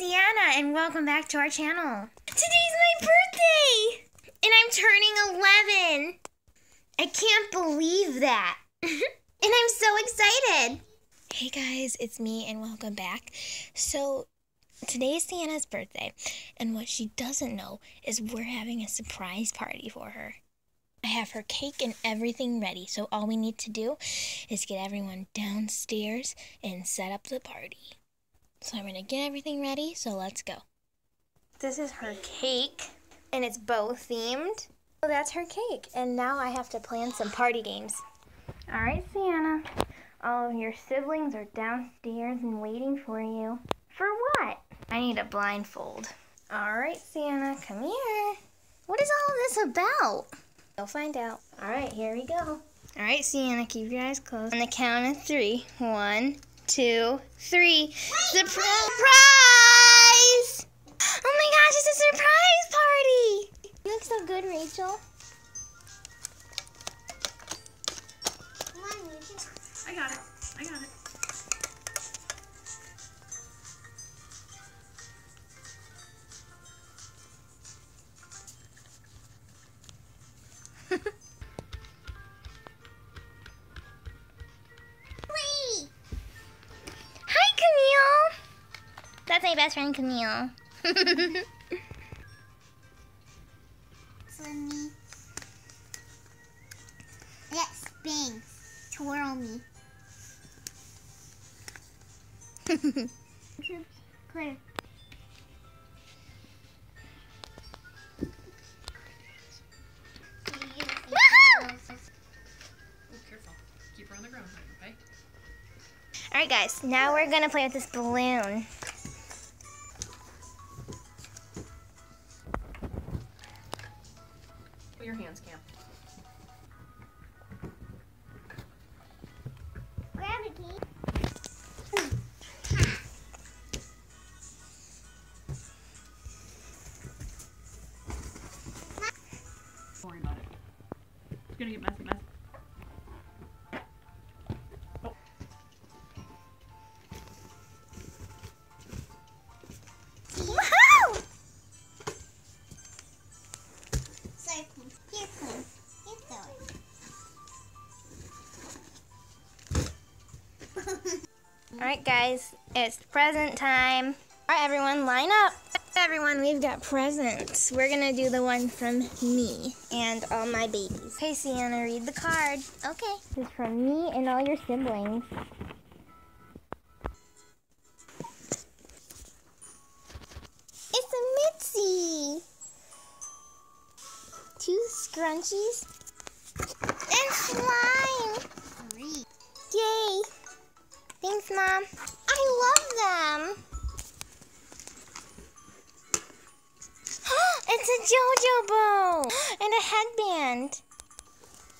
Sienna, and welcome back to our channel. Today's my birthday! And I'm turning 11. I can't believe that. and I'm so excited. Hey guys, it's me, and welcome back. So, today is Sienna's birthday, and what she doesn't know is we're having a surprise party for her. I have her cake and everything ready, so all we need to do is get everyone downstairs and set up the party. So I'm gonna get everything ready, so let's go. This is her cake, and it's bow themed. So that's her cake, and now I have to plan some party games. All right, Sienna. All of your siblings are downstairs and waiting for you. For what? I need a blindfold. All right, Sienna, come here. What is all this about? You'll find out. All right, here we go. All right, Sienna, keep your eyes closed. On the count of three. One, two, three. Surprise! Oh my gosh, it's a surprise party! You look so good, Rachel. Come on, Rachel. I got it. I got it. Best friend, Camille. Swim me. Let's spin. Twirl me. Clear. Woohoo! Oh, careful. Keep her on the ground, okay? All right, guys. Now we're gonna play with this balloon. Your hands, Cam. Grab it, Kate. Don't worry about it. It's gonna get messy, messy. All right, guys. It's present time. All right, everyone, line up. Everyone, we've got presents. We're gonna do the one from me and all my babies. Hey, Sienna, read the card. Okay. This is from me and all your siblings. It's a Mitzi. Two scrunchies and slime. Thanks, Mom. I love them. it's a JoJo bow and a headband.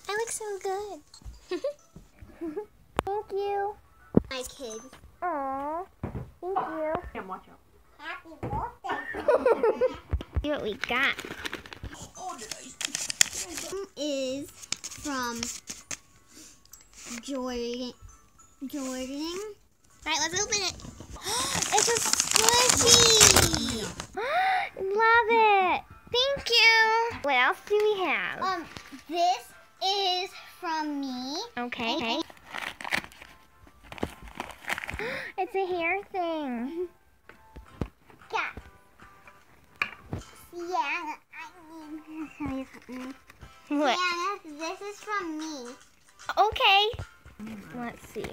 I look so good. Thank you. My kids. Aww. Thank you. Watch out. Happy birthday. See what we got. is from Jordan. Jordan. All right, let's open it. it's a squishy. Love it. Thank you. What else do we have? Um, this is from me. Okay. It's a hair thing. Yeah. Sienna, I need to show you something. What? Sienna, this is from me. Okay. Let's see.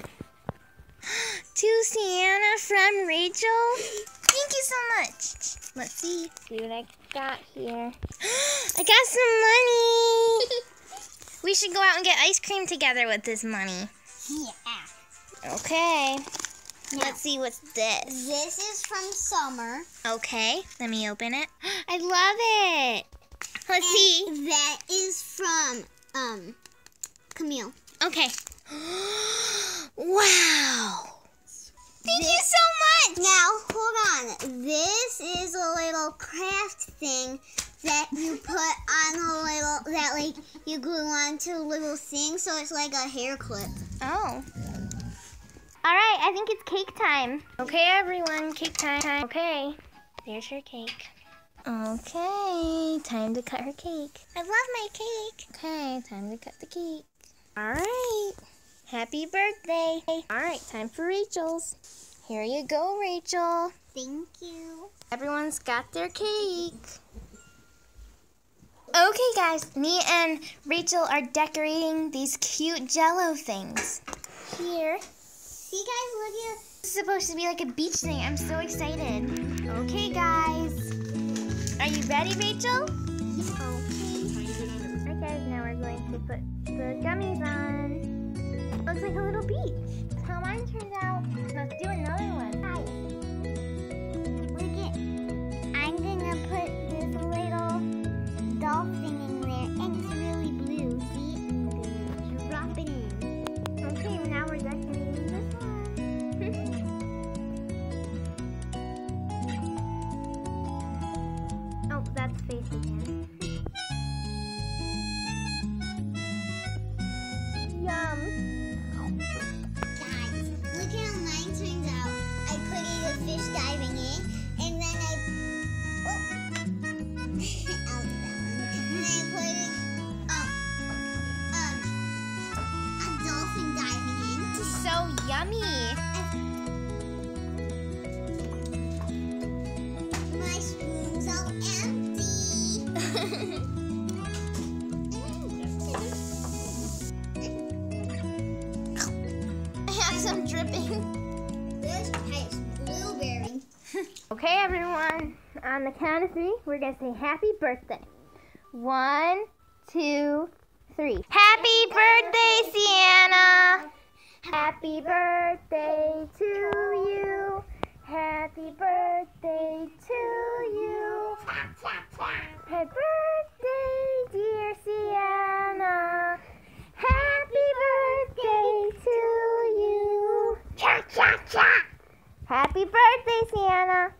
Sienna from Rachel. Thank you so much. Let's see. See what I got here. I got some money. We should go out and get ice cream together with this money. Yeah. Okay. Let's see what's this. This is from Summer. Okay, let me open it. I love it. Let's see. That is from um Camille. Okay. wow. Thank you so much. Now hold on. This is a little craft thing that you put on a little that like you glue onto a little thing, so it's like a hair clip. Oh. All right, I think it's cake time. Okay, everyone, cake time. Okay, there's her cake. Okay, time to cut her cake. I love my cake. Okay, time to cut the cake. All right, happy birthday. All right, time for Rachel's. Here you go, Rachel. Thank you. Everyone's got their cake. Okay, guys, me and Rachel are decorating these cute jello things. Here. See, guys, look at. This is supposed to be like a beach thing. I'm so excited. Okay, guys. Are you ready, Rachel? Okay. Alright, guys, now we're going to put the gummies on. Looks like a little beach. Yummy. My spoon's all empty. I have some dripping. This tastes blueberry. Okay, everyone. On the count of three, we're going to say happy birthday. One, two, three. Happy birthday, Sienna! Happy birthday to you. Happy birthday to you. Happy birthday, dear Sienna. Happy birthday to you. Cha cha cha. Happy birthday, Sienna.